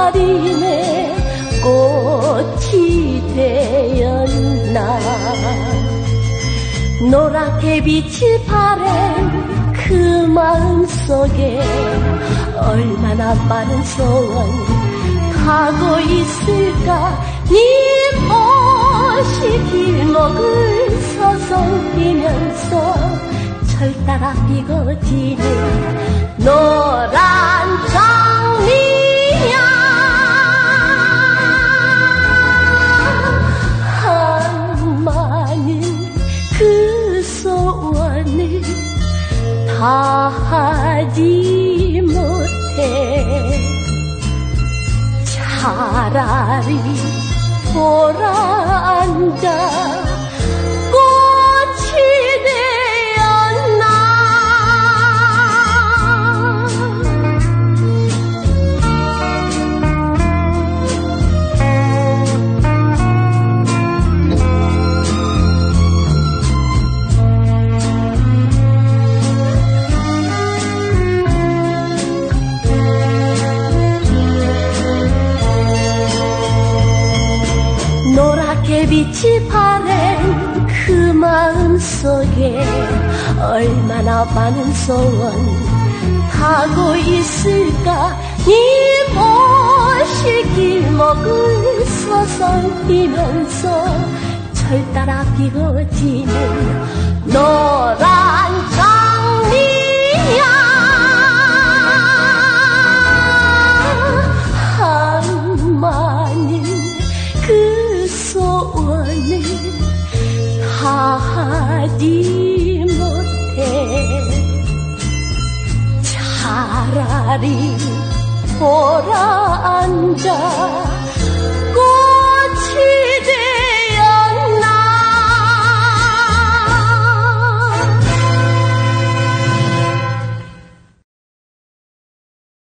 기다리네 꽃이 되었나. 노랗게 빛이 바랜 그 마음 속에 얼마나 빠른 소원 가고 있을까. 네 멋이 길목을 서서 뛰면서 철 따라 피고 지는 노란 소원을 다하지 못해. 차라리 돌아앉아 노랗게 빛이 바랜 그 마음 속에 얼마나 많은 소원 하고 있을까? 이 모실 길목을 서성이면서 철 따라 피고지는 노란 다하지 못해. 차라리 돌아 앉아